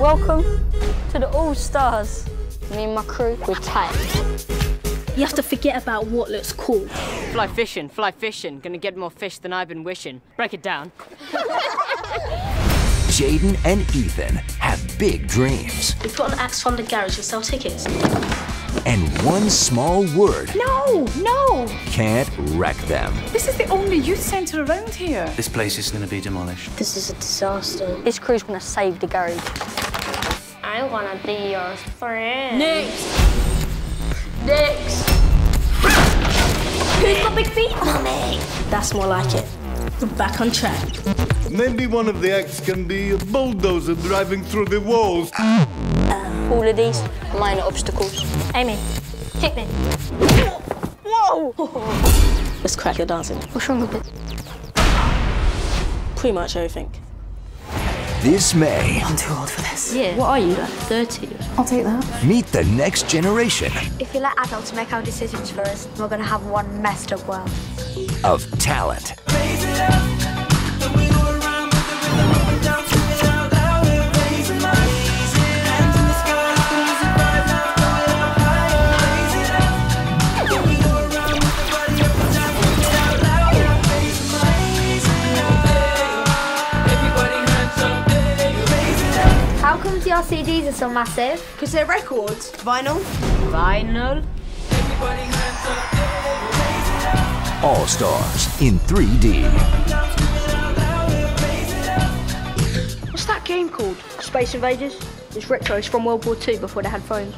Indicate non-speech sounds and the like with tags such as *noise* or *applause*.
Welcome to the All Stars. Me and my crew, we're tight. You have to forget about what looks cool. Fly fishing, fly fishing. Gonna get more fish than I've been wishing. Break it down. *laughs* Jaden and Ethan have big dreams. We've got an Axe from the garage to sell tickets. And one small word No, no! can't wreck them. This is the only youth centre around here. This place is going to be demolished. This is a disaster. This crew's gonna save the garage. I wanna be your friend. Next! Next. Who's got big feet? Mummy. That's more like it. We're back on track. Maybe one of the acts can be a bulldozer driving through the walls. Uh, all of these, minor obstacles. Amy, kick me. Whoa! *laughs* Let's crack your dancing. What's wrong with it? Pretty much everything. This May, I'm too old for this. Yeah. What are you, like 30? I'll take that. meet the next generation If you let adults make our decisions for us, we're going to have one messed up world. of talent. Come your CDs are so massive? Because they're records. Vinyl. Vinyl. All Stars in 3D. What's that game called? Space Invaders? It's retro. It's from World War II before they had phones.